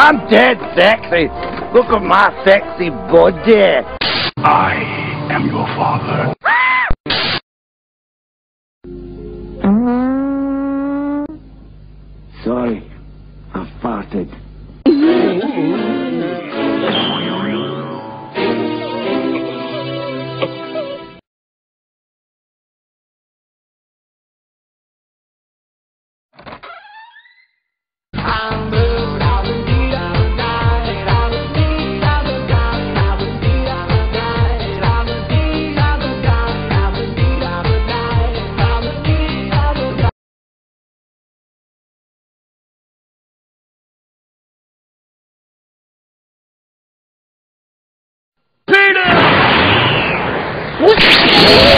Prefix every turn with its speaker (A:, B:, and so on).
A: I'm dead sexy. Look at my sexy body.
B: I am your father.
A: Sorry, I farted.
B: Oh,